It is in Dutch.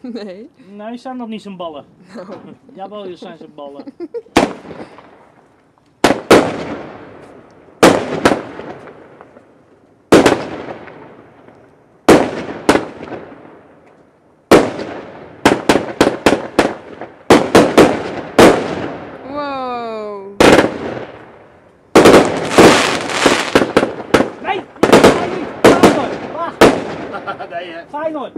Nee. Nee, zijn dat niet zijn ballen. Jawel, dat zijn zijn ballen. Wow. Nee! Nee, niet! Feyenoord!